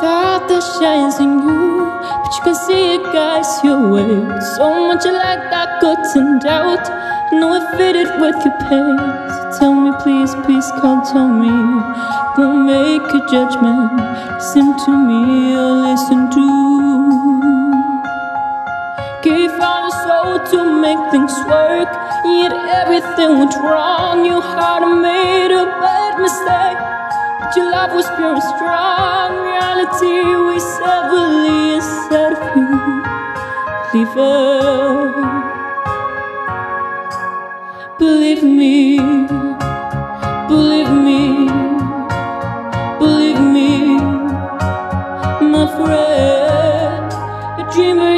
Star that shines in you, but you can see it guys your way. So much like that got turned out. know it fitted with your pain So tell me, please, please, can't tell me. Won't make a judgment. Listen to me or listen to. Gave out a soul to make things work, yet everything went wrong. You had love was pure and strong. Reality we severely. Leave her. Believe me, believe me, believe me, my friend. A dreamer,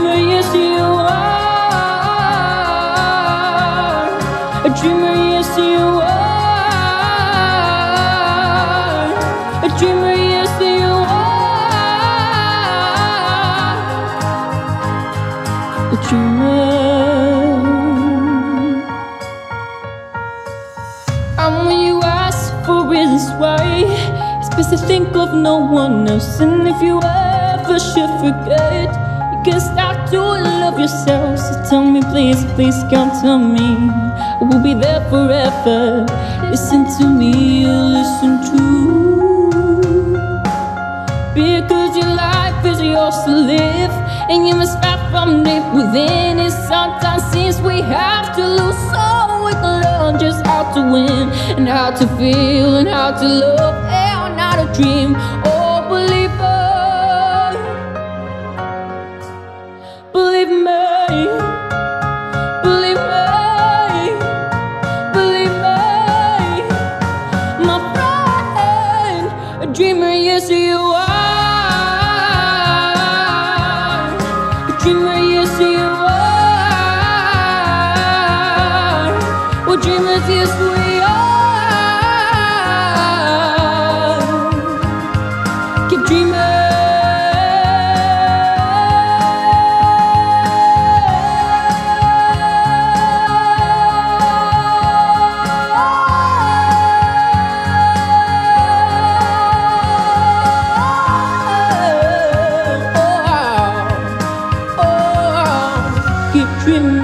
dreamer, yes you are. A dreamer, yes you are. A dreamer, yes you are. A dreamer. And when you ask for reasons why, it's best to think of no one else. And if you ever should forget, can start to love yourself. So tell me, please, please, can't tell me. I will be there forever. Listen to me, listen to. Because your life is yours to live, and you must start from deep within. It sometimes seems we have to lose, so we can learn just how to win, and how to feel, and how to love, and not a dream. Dreamer, yes you are. A dreamer, yes you are. Well, dreamers, yes we are. Dreaming.